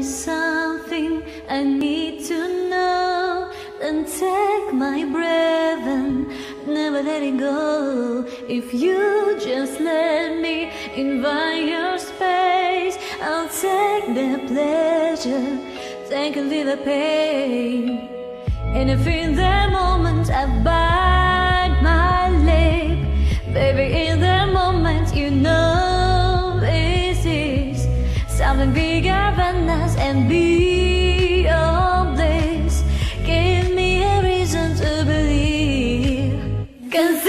is something I need to know. Then take my breath and never let it go. If you just let me invite your space, I'll take the pleasure, take a little pain. And if in the moment I bite my lip, baby, in the moment you know this is something bigger. Cause